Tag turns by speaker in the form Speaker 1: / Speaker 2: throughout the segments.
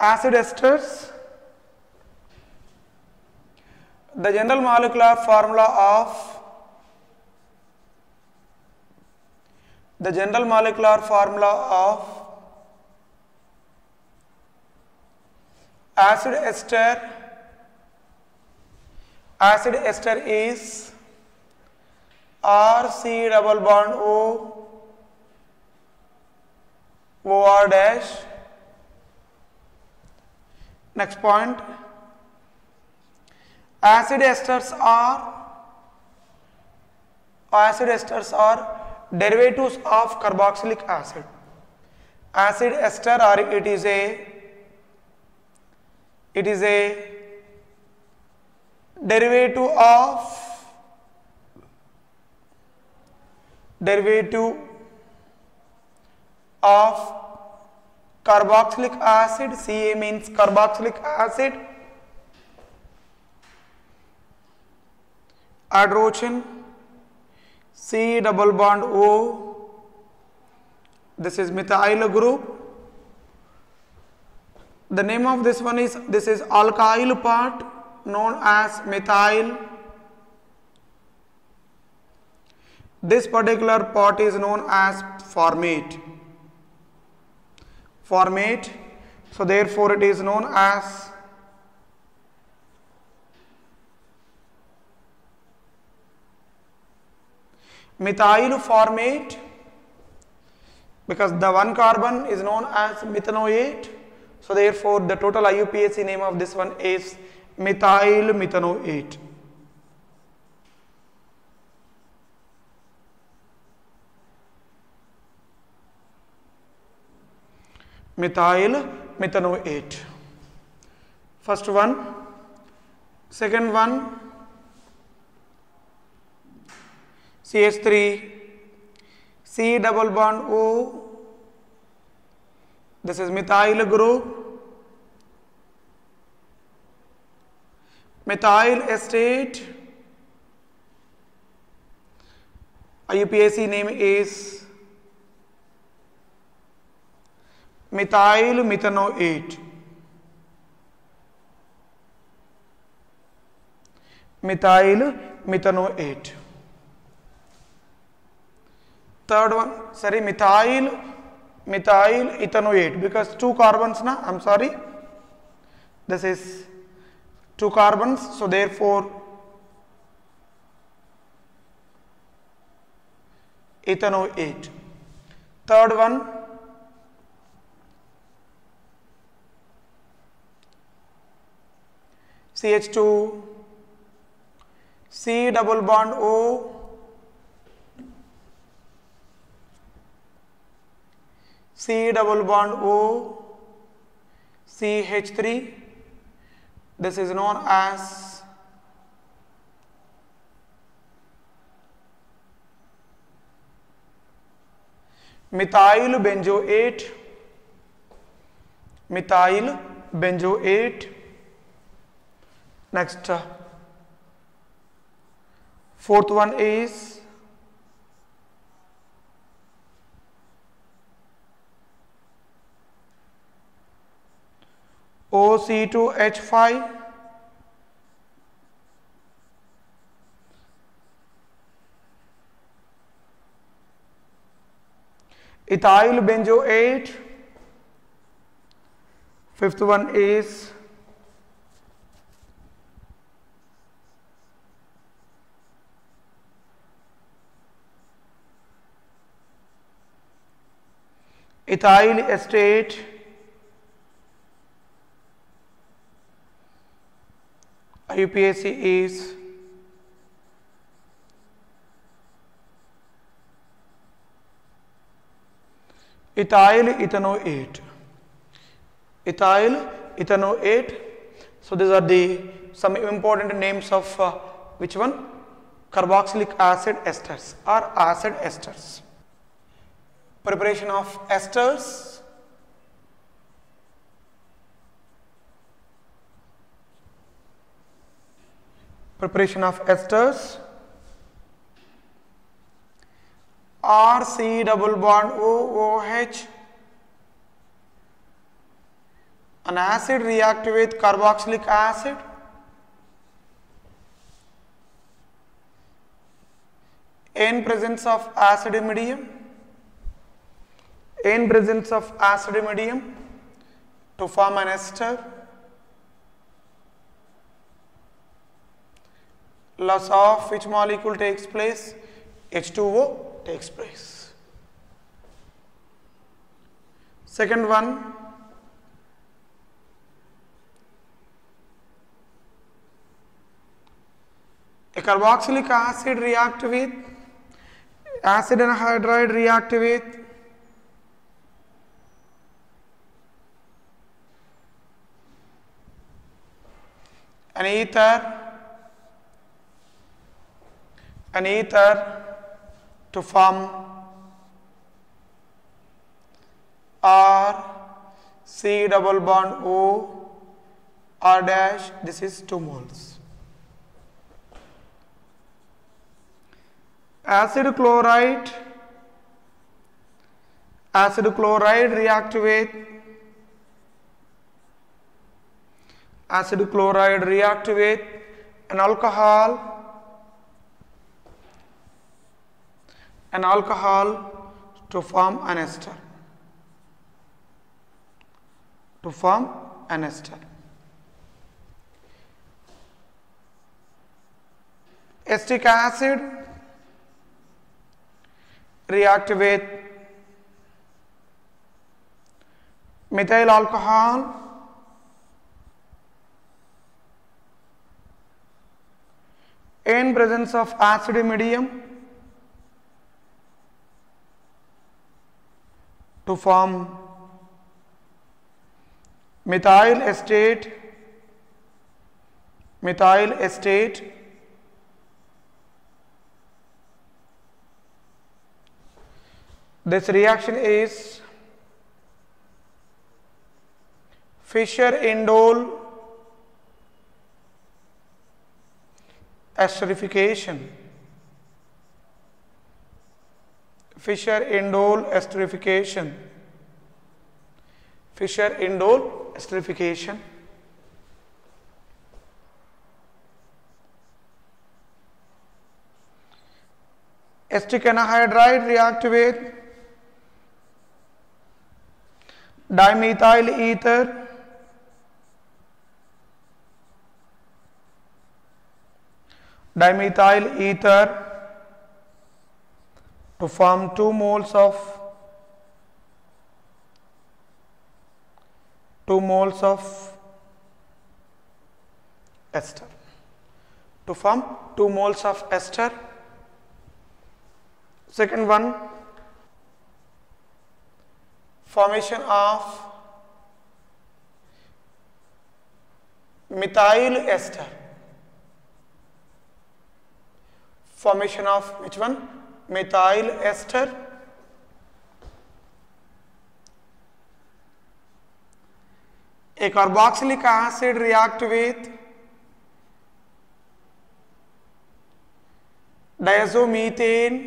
Speaker 1: acid esters. The general molecular formula of the general molecular formula of acid ester acid ester is RC double bond O OR dash next point. Acid esters are acid esters are derivatives of carboxylic acid. Acid ester or it is a it is a derivative of derivative of carboxylic acid Ca means carboxylic acid hydrogen C double bond O this is methyl group. The name of this one is this is alkyl part known as methyl. This particular part is known as formate formate. So therefore it is known as methyl formate because the one carbon is known as methanoate. So therefore the total IUPAC name of this one is methyl methanoate methyl methanoate first one. Second one. CH3 C double bond O. This is methyl group. Methyl acetate IUPAC name is methyl methanoate methyl methanoate third one sorry methyl methyl ethanoate because two carbons na i'm sorry this is two carbons so therefore ethanoate third one CH2 C double bond O C double bond O CH3 this is known as methyl benzoate methyl benzoate next uh, fourth one is OC2H5 ethyl benzoate fifth one is ethyl acetate. IUPAC is ethyl ethanoate. Ethyl ethanoate. So these are the some important names of uh, which one? Carboxylic acid esters or acid esters preparation of esters preparation of esters RC double bond OOH An acid react with carboxylic acid. In presence of acid medium. In presence of acid medium to form an ester. Loss of which molecule takes place? H2O takes place. Second one, a carboxylic acid react with acid anhydride react with an ether an ether to form R C double bond O R dash this is 2 moles. Acid chloride acid chloride react with acid chloride react with an alcohol. An alcohol to form an ester. To form an ester. Acetic acid react with methyl alcohol in presence of acid medium to form methyl acetate methyl acetate this reaction is Fischer esterification Fischer indole esterification Fischer indole esterification acetic anhydride react with dimethyl ether dimethyl ether to form 2 moles of 2 moles of ester. To form 2 moles of ester. Second one formation of methyl ester formation of which one methyl ester a carboxylic acid react with diazomethane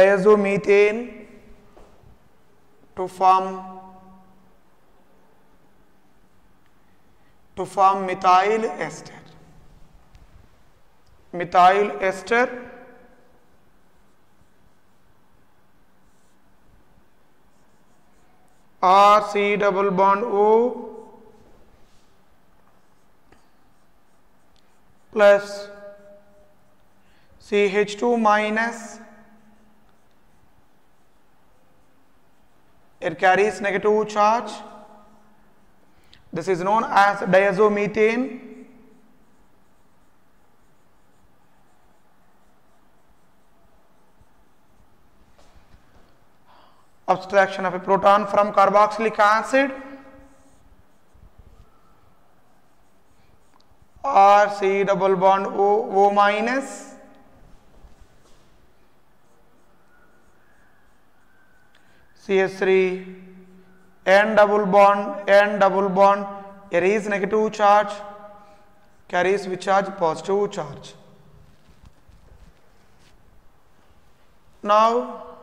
Speaker 1: diazomethane to form to form methyl ester methyl ester R C double bond O plus CH2 minus it carries negative charge this is known as diazomethane abstraction of a proton from carboxylic acid R C double bond O O minus CH3 N double bond N double bond erase negative charge carries with charge positive charge now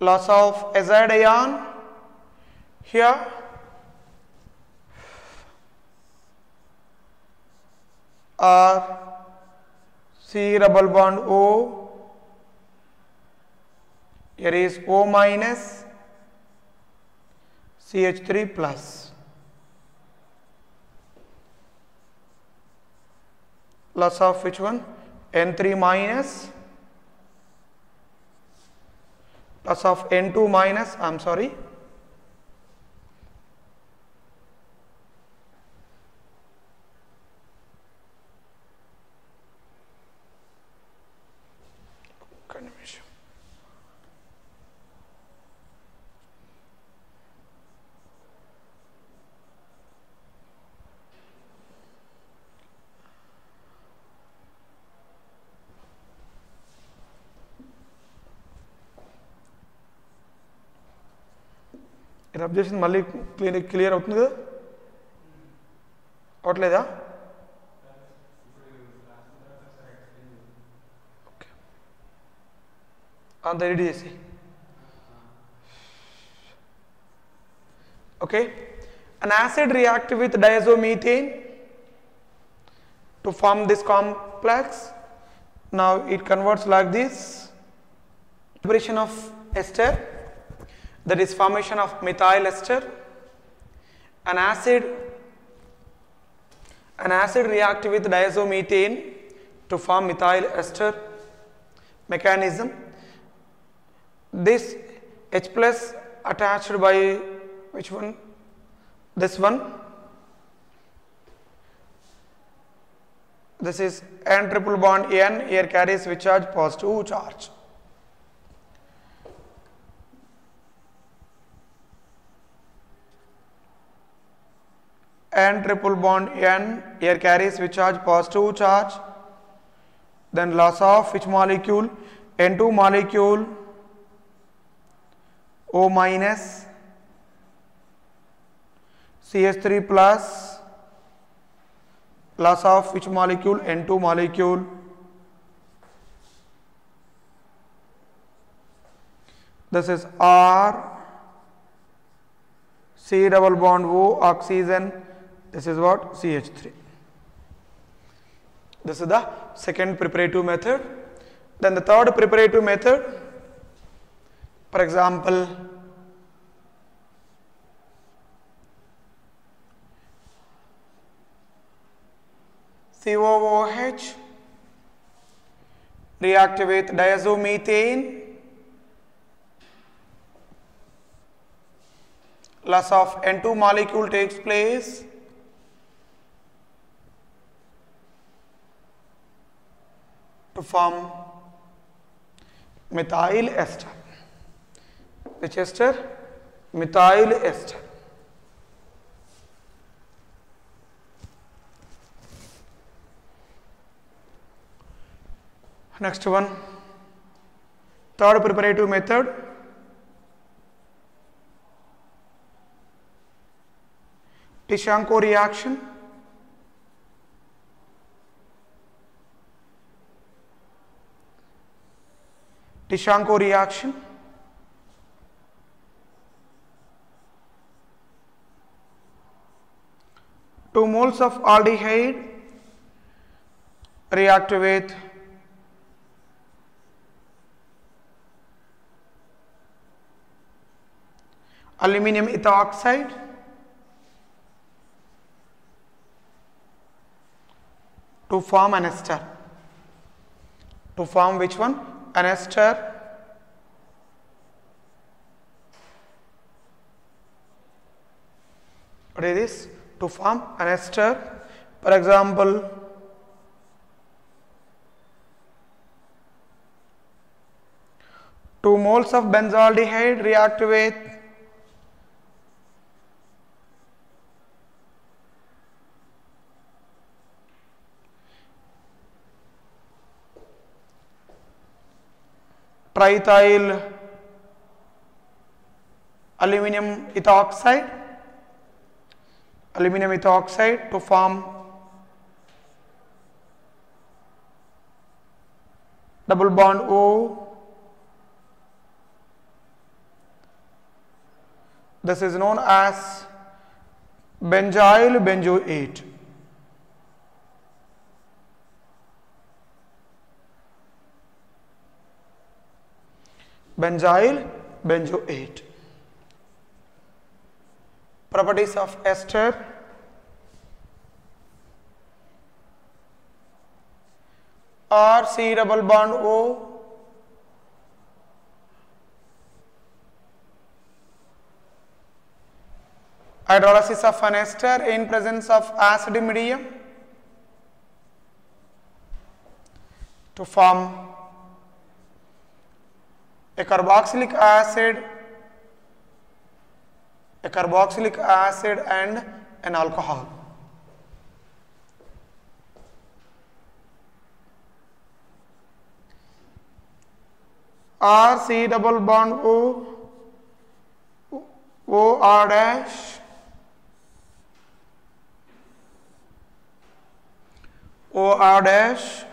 Speaker 1: loss of azide ion here or C double bond O here is O minus CH3 plus. Loss of which one? N3 minus loss of N2 minus I am sorry rub చేసింది మళ్ళీ clear clear అవుతుంది కదా అవట్లేదా okay అంత ready చేసి okay an acid react with diazomethane to form this complex now it converts like this preparation of ester that is formation of methyl ester an acid an acid react with diazomethane to form methyl ester mechanism. This H plus attached by which one? This one. This is n triple bond n here carries which charge positive charge n triple bond n here carries which charge positive charge then loss of which molecule? N2 molecule o minus ch3 plus loss of which molecule? N2 molecule. This is r c double bond o oxygen this is what? Ch3 this is the second preparative method. Then the third preparative method for example COOH react with diazomethane loss of N2 molecule takes place to form methyl ester which ester methyl ester. Next one third preparative method Tishchenko reaction Tishanko reaction two moles of aldehyde react with aluminum ethoxide to form an ester to form which one an ester what is this? To form an ester for example two moles of benzaldehyde react with triethyl aluminum ethoxide aluminum ethoxide to form double bond O This is known as benzyl benzoate. Benzyl benzoate. Properties of ester. R C double bond O. Hydrolysis of an ester in presence of acid medium. To form a carboxylic acid a carboxylic acid and an alcohol. R C double bond O O R dash. O R dash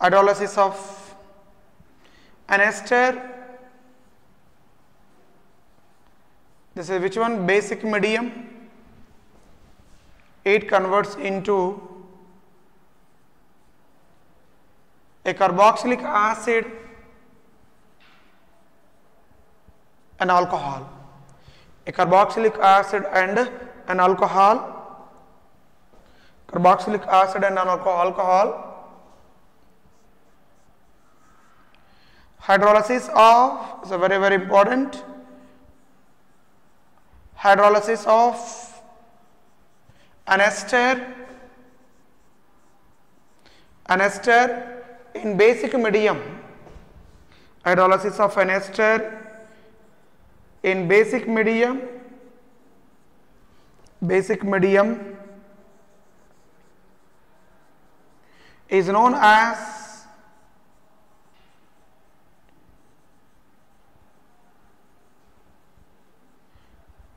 Speaker 1: hydrolysis of an ester. This is which one? Basic medium. It converts into a carboxylic acid and alcohol. A carboxylic acid and an alcohol. Carboxylic acid and an alcohol, hydrolysis of a very very important hydrolysis of an ester an ester in basic medium hydrolysis of an ester in basic medium basic medium is known as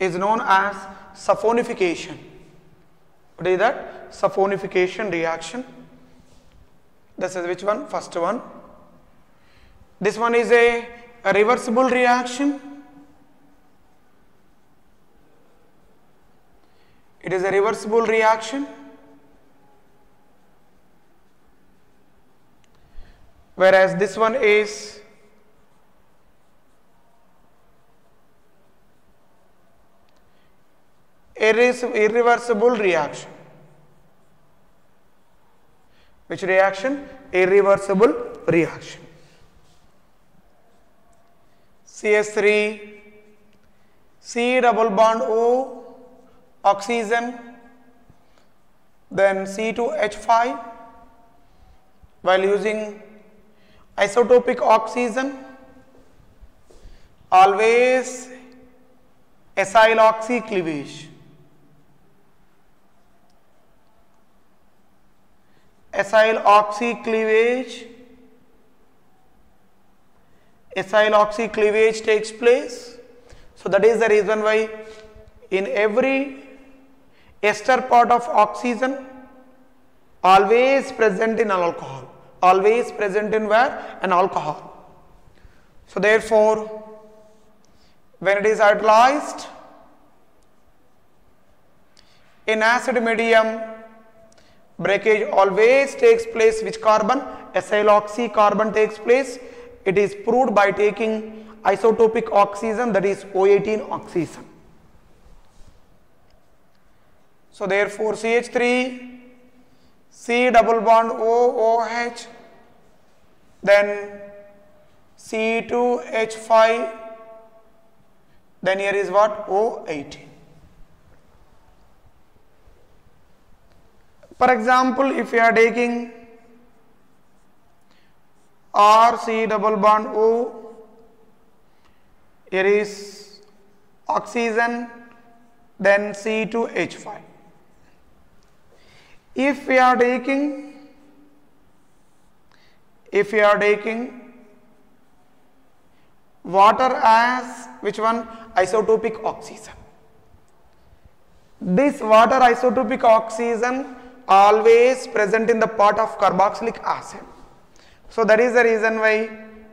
Speaker 1: is known as saponification. What is that? Saponification reaction. This is which one? First one. This one is a, a reversible reaction. It is a reversible reaction. Whereas this one is irreversible reaction. Which reaction? Irreversible reaction. CS3, C double bond O, oxygen, then C2H5 while using isotopic oxygen always acyl oxy cleavage acyl oxy cleavage. Acyl oxy cleavage takes place. So that is the reason why in every ester part of oxygen always present in an alcohol. Always present in where? An alcohol. So therefore when it is hydrolyzed in acid medium breakage always takes place which carbon? Acyl oxy carbon takes place. It is proved by taking isotopic oxygen that is O18 oxygen. So therefore CH3 C double bond O OH then C2H5 then here is what? O18 for example if you are taking RC double bond O here is oxygen then C2H5 if we are taking if we are taking water as which one? Isotopic oxygen. This water isotopic oxygen always present in the part of carboxylic acid So that is the reason why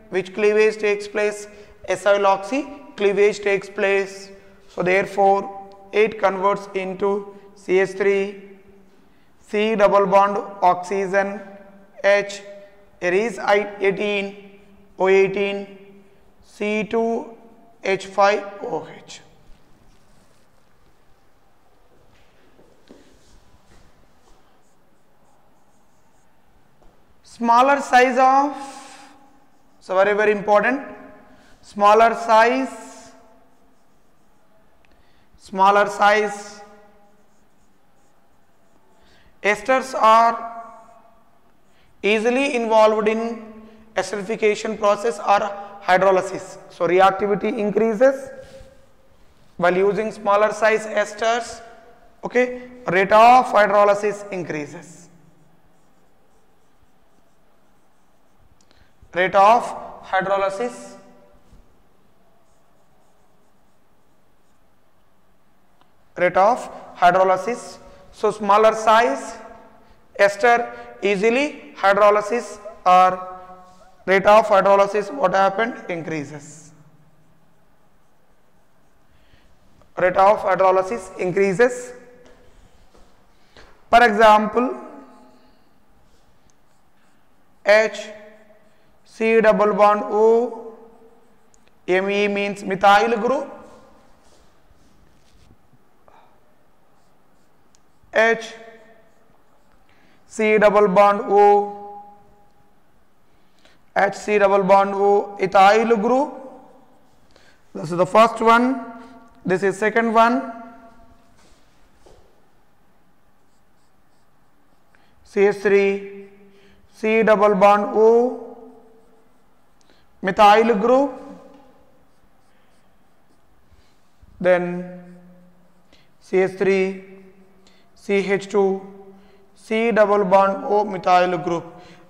Speaker 1: which cleavage takes place? Acyloxy cleavage takes place. So therefore it converts into CH3, C double bond oxygen H, here is I18, O18, C2, H5, OH. Smaller size of so very very important smaller size smaller size esters are easily involved in esterification process or hydrolysis. So reactivity increases while using smaller size esters okay rate of hydrolysis increases rate of hydrolysis? Rate of hydrolysis. So smaller size ester easily hydrolysis or rate of hydrolysis what happened? Increases. Rate of hydrolysis increases. For example H C double bond O M E means methyl group H C double bond O H C double bond O ethyl group this is the first one this is second one C S three C double bond O methyl group then CH3 CH2 C double bond O methyl group.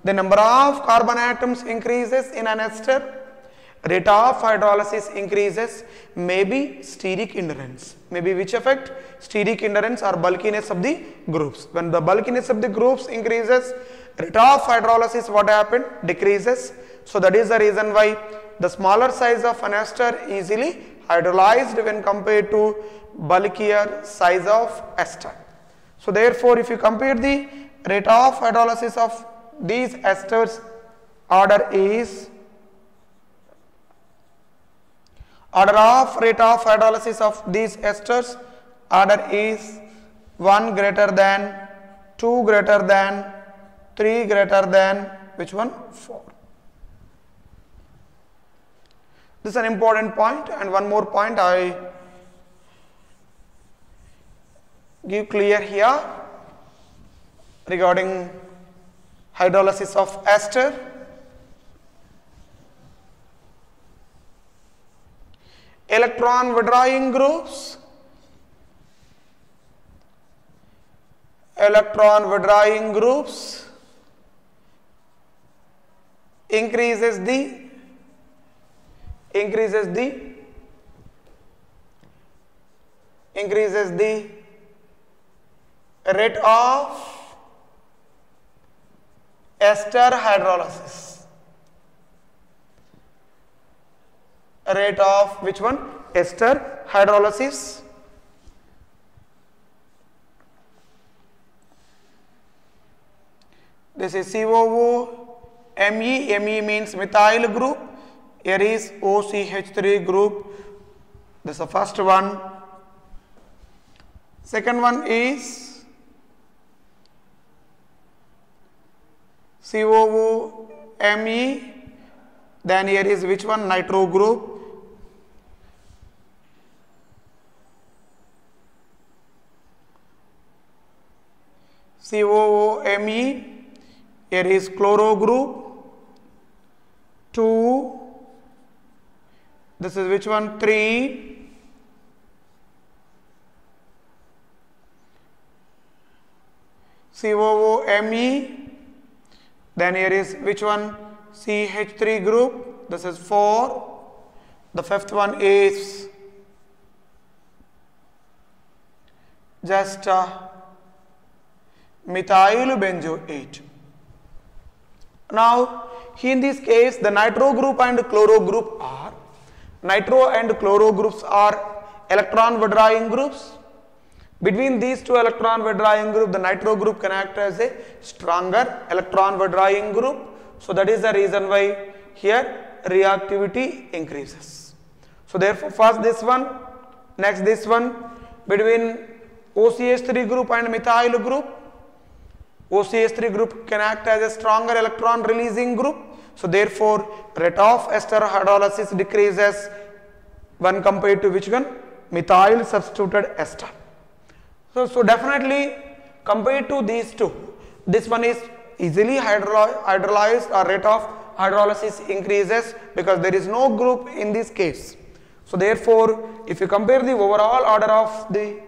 Speaker 1: The number of carbon atoms increases in an ester. Rate of hydrolysis increases. Maybe steric hindrance maybe which effect? Steric hindrance or bulkiness of the groups. When the bulkiness of the groups increases rate of hydrolysis what happened? Decreases so that is the reason why the smaller size of an ester easily hydrolyzed when compared to bulkier size of ester. So therefore if you compare the rate of hydrolysis of these esters order is order of rate of hydrolysis of these esters order is 1 greater than 2 greater than 3 greater than which one? 4 this is an important point and one more point I give clear here regarding hydrolysis of ester. Electron withdrawing groups. Electron withdrawing groups increases the increases the increases the rate of ester hydrolysis. Rate of which one? Ester hydrolysis. This is COO ME ME means methyl group here is OCH3 group. This is the first one. Second one is COOME. Then here is which one? Nitro group. COOME here is chloro group. 2 this is which one? 3 COOME then here is which one? CH3 group. This is 4 the fifth one is just uh, methyl benzoate now In this case, the nitro group and chloro group are nitro and chloro groups are electron withdrawing groups. Between these two electron withdrawing group, the nitro group can act as a stronger electron withdrawing group. So that is the reason why here reactivity increases. So therefore, first this one, next this one, between OCH3 group and methyl group, OCH3 group can act as a stronger electron releasing group. So therefore, rate of ester hydrolysis decreases when compared to which one? Methyl substituted ester. So, so definitely compared to these two, this one is easily hydroly hydrolyzed or rate of hydrolysis increases because there is no group in this case. So therefore, if you compare the overall order of the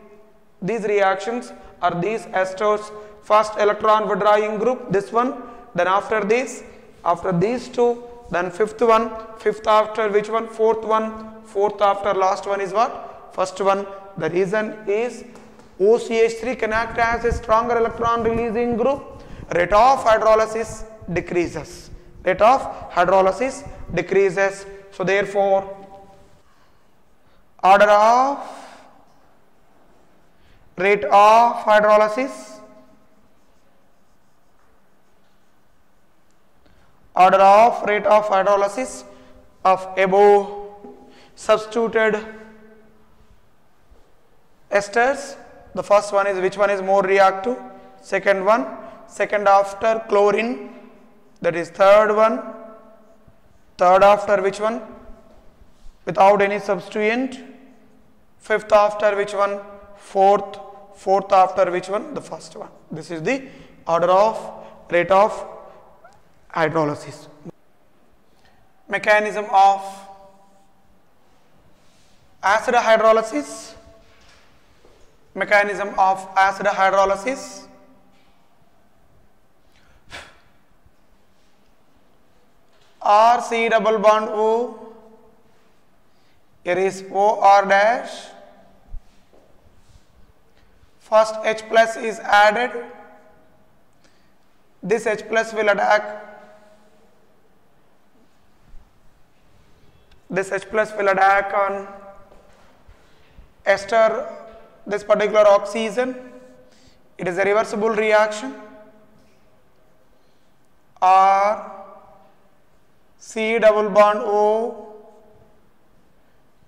Speaker 1: these reactions or these esters, first electron withdrawing group, this one, then after this, after these two, then fifth one, fifth after which one, fourth one, fourth after last one is what? First one. The reason is OCH3 can act as a stronger electron releasing group. Rate of hydrolysis decreases. Rate of hydrolysis decreases. So therefore, order of rate of hydrolysis order of rate of hydrolysis of above substituted esters. The first one is which one is more reactive? Second one. Second after chlorine. That is third one. Third after which one? Without any substituent. Fifth after which one? Fourth. Fourth after which one? The first one. This is the order of rate of hydrolysis. Mechanism of acid hydrolysis. Mechanism of acid hydrolysis. R C double bond O. Here is O R dash. First H plus is added. This H plus will attack this H plus will attack on ester this particular oxygen it is a reversible reaction. R C double bond O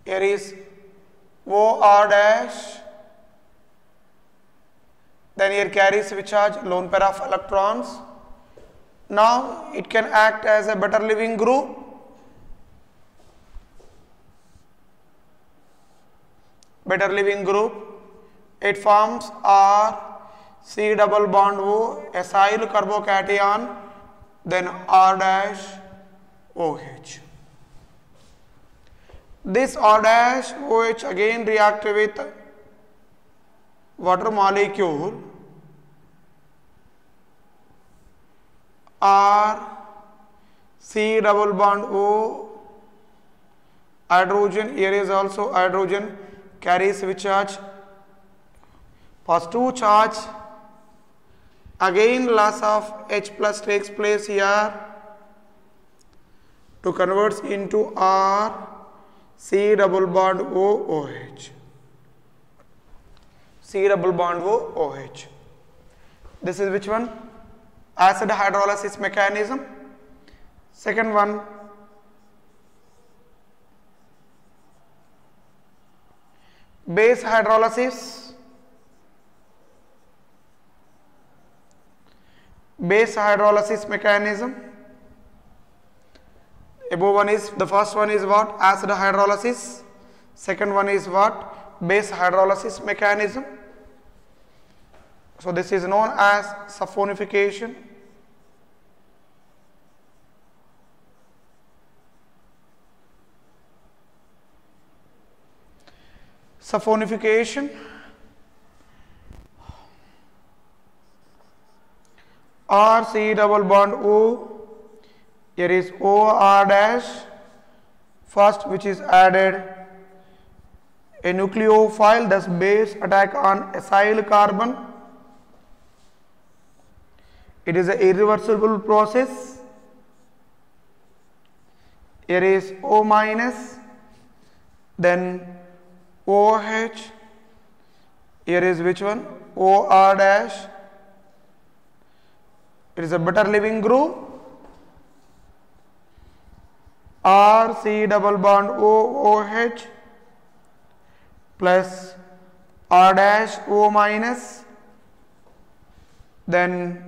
Speaker 1: here is O R dash. Then here carries which charge lone pair of electrons. Now it can act as a better living group better living group. It forms R C double bond O acyl carbocation then R dash OH. This R dash OH again react with water molecule. R C double bond O. Hydrogen here is also hydrogen carries which charge. Positive charge. Again loss of H plus takes place here. To converts into R C double bond O OH C double bond O OH this is which one? Acid hydrolysis mechanism. Second one base hydrolysis base hydrolysis mechanism. Above one is the first one is what? Acid hydrolysis. Second one is what? Base hydrolysis mechanism. So this is known as saponification saponification. R C double bond O here is O R dash. First which is added a nucleophile thus base attack on acyl carbon. It is a irreversible process. Here is O minus, then OH, here is which one? OR dash, it is a better leaving group, R C double bond OOH plus R dash O minus, then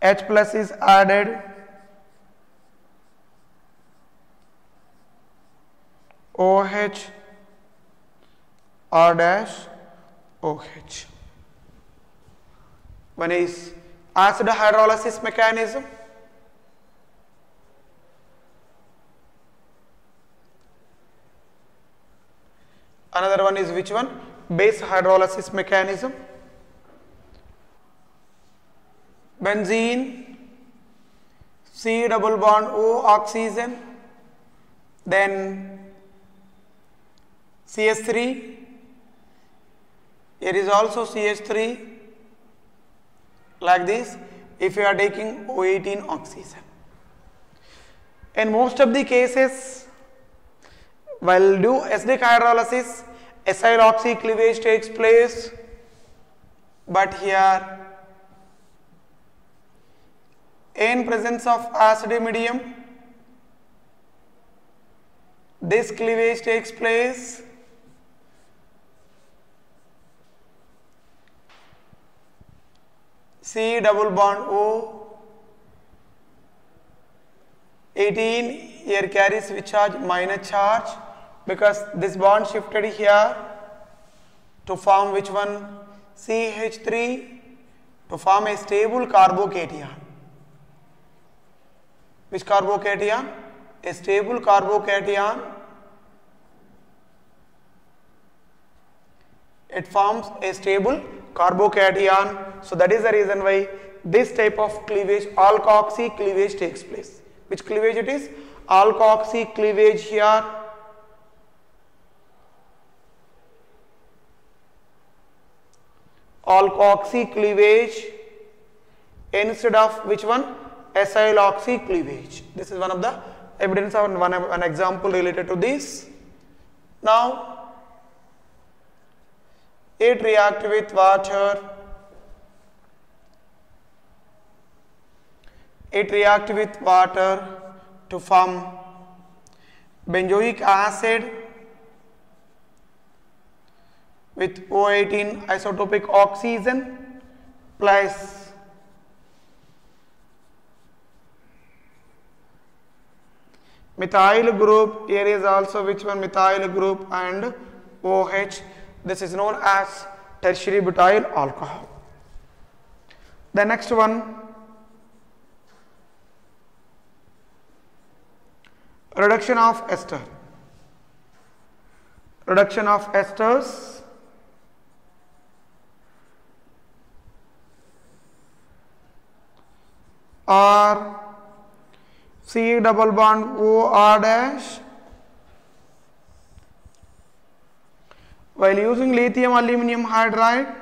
Speaker 1: H plus is added OH R dash OH. One is acid hydrolysis mechanism. Another one is which one? Base hydrolysis mechanism. Benzene, C double bond O oxygen, then CH3, here is also CH3 like this if you are taking O18 oxygen. In most of the cases, while do acidic hydrolysis, acyl oxy cleavage takes place, but here in presence of acid medium, this cleavage takes place C double bond O 18 here carries which charge minus charge because this bond shifted here to form which one CH3 to form a stable carbocation which carbocation a stable carbocation it forms a stable carbocation. So that is the reason why this type of cleavage alkoxy cleavage takes place. Which cleavage it is? Alkoxy cleavage here. Alkoxy cleavage instead of which one? Acyl oxy cleavage. This is one of the evidence of one an example related to this. Now it react with water. It react with water to form benzoic acid with O18 isotopic oxygen plus methyl group here is also which one methyl group and OH this is known as tertiary butyl alcohol. The next one reduction of ester. Reduction of esters. Or C double bond O R dash while using lithium aluminum hydride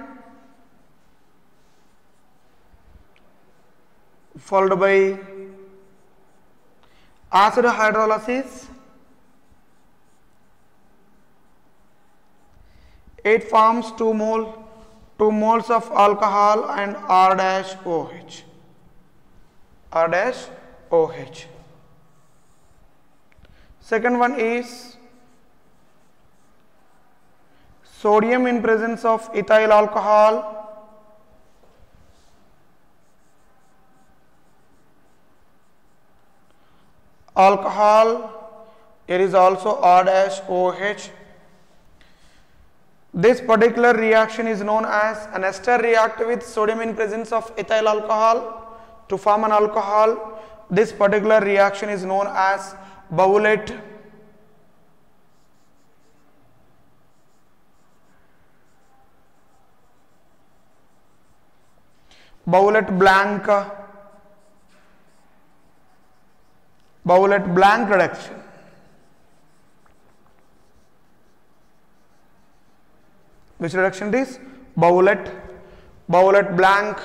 Speaker 1: followed by acid hydrolysis it forms 2 mole 2 moles of alcohol and R dash OH R dash OH second one is sodium in presence of ethyl alcohol. Alcohol here is also R dash OH this particular reaction is known as an ester react with sodium in presence of ethyl alcohol to form an alcohol. This particular reaction is known as Bouveault Bouveault Blanc, Bouveault Blanc reduction which reduction is Bouveault Bouveault Blanc,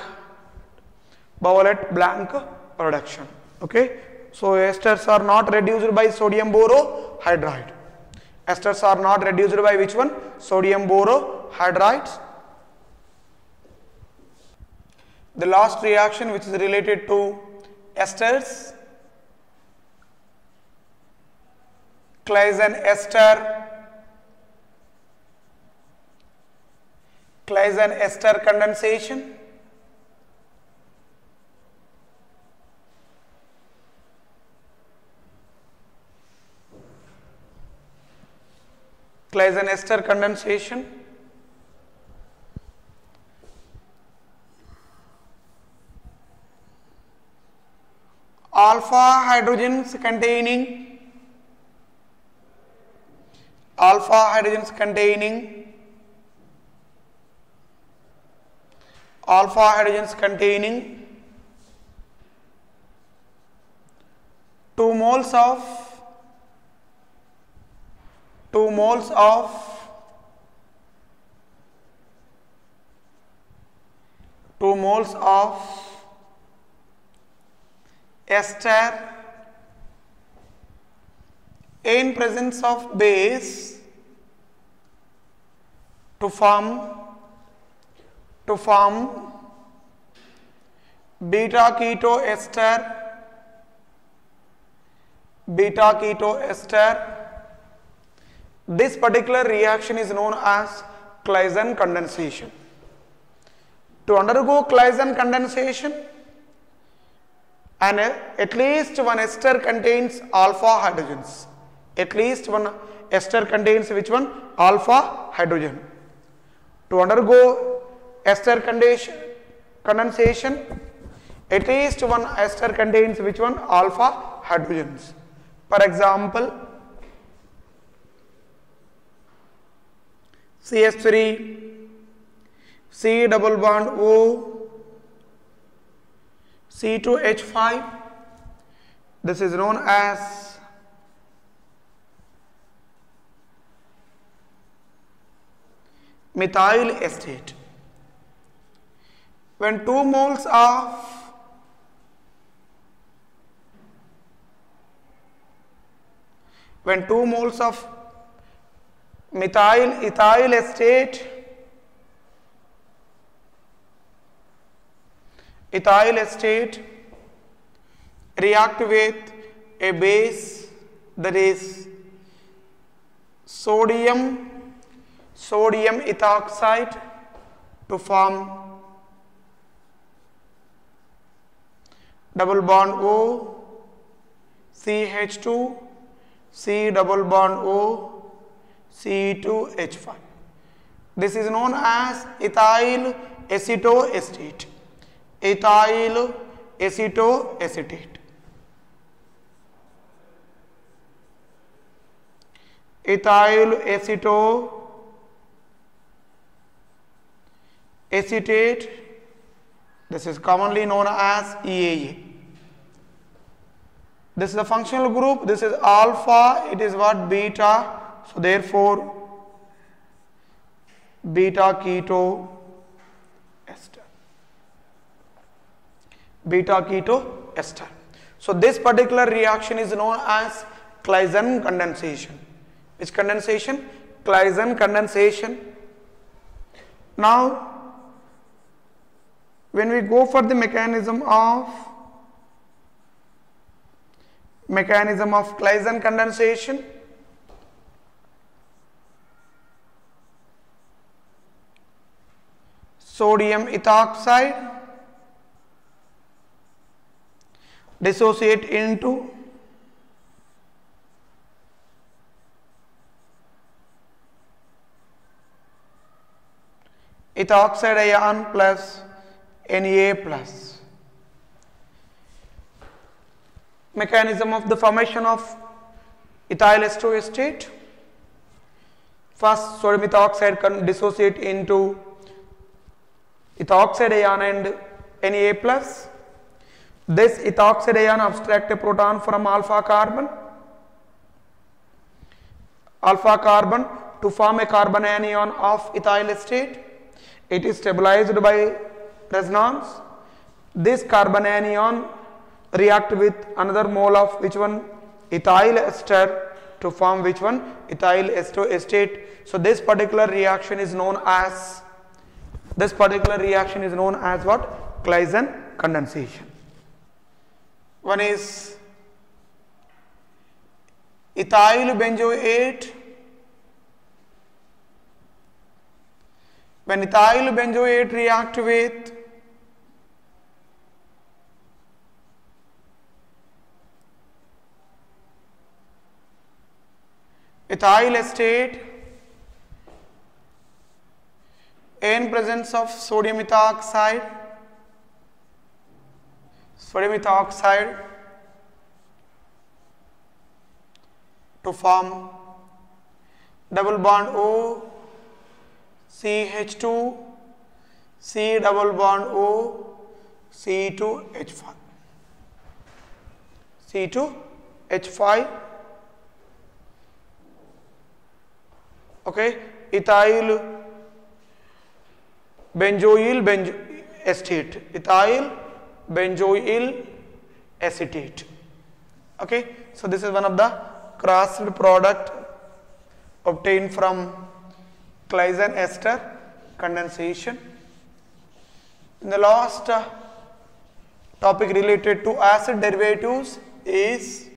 Speaker 1: Bouveault Blanc reduction Okay. So esters are not reduced by sodium borohydride. Esters are not reduced by which one? Sodium borohydrides. The last reaction which is related to esters, Claisen ester, Claisen ester condensation. Claisen ester condensation. Alpha hydrogens containing. Alpha hydrogens containing. Alpha hydrogens containing. 2 moles of 2 moles of two moles of ester in presence of base to form to form beta keto ester beta keto ester this particular reaction is known as Claisen condensation. To undergo Claisen condensation, and uh, at least one ester contains alpha hydrogens. At least one ester contains which one? Alpha hydrogen. To undergo ester condensation, condensation, at least one ester contains which one? Alpha hydrogens. For example, CH3, C double bond O, C2H5. This is known as methyl acetate. When 2 moles of when 2 moles of methyl ethyl acetate ethyl acetate react with a base that is sodium sodium ethoxide to form double bond O CH2 C double bond O C2H5. This is known as ethyl acetoacetate. Ethyl acetoacetate. Ethyl aceto acetate. This is commonly known as EAA. This is the functional group. This is alpha. It is what beta so therefore, beta keto ester. Beta keto ester. So this particular reaction is known as Claisen condensation. Which condensation? Claisen condensation. Now, when we go for the mechanism of mechanism of Claisen condensation, sodium ethoxide dissociate into ethoxide ion plus Na plus. Mechanism of the formation of ethyl acetate. First sodium ethoxide can dissociate into ethoxide ion and Na plus. This ethoxide ion abstract a proton from alpha carbon. Alpha carbon to form a carbon anion of ethyl acetate. It is stabilized by resonance. This carbon anion react with another mole of which one ethyl ester to form which one ethyl acetate so this particular reaction is known as this particular reaction is known as what Claisen condensation one is ethyl benzoate. When ethyl benzoate react with ethyl acetate in presence of sodium ethoxide sodium ethoxide to form double bond O CH2 C double bond O C2H5 C2H5 okay? Ethyl benzoyl benzo ethyl benzoyl acetate. Okay? So this is one of the crossed product obtained from Claisen ester condensation. In the last uh, topic related to acid derivatives is